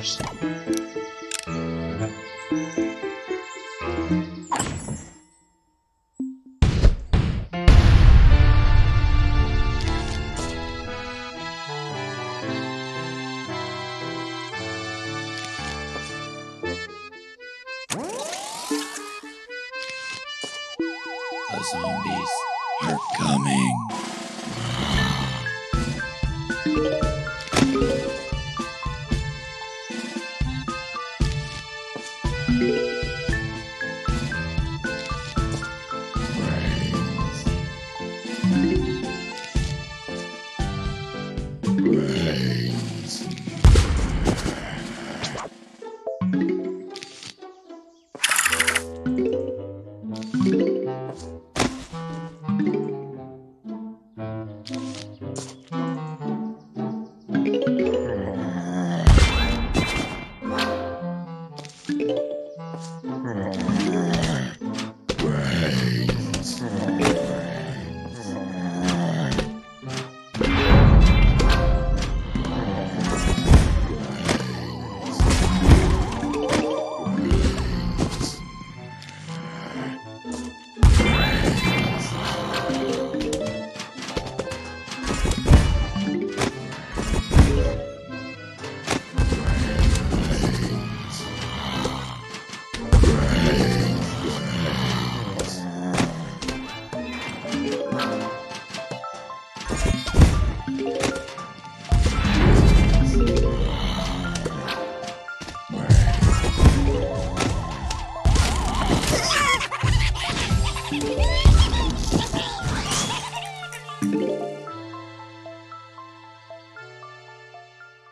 yours. The zombies are coming. Brains.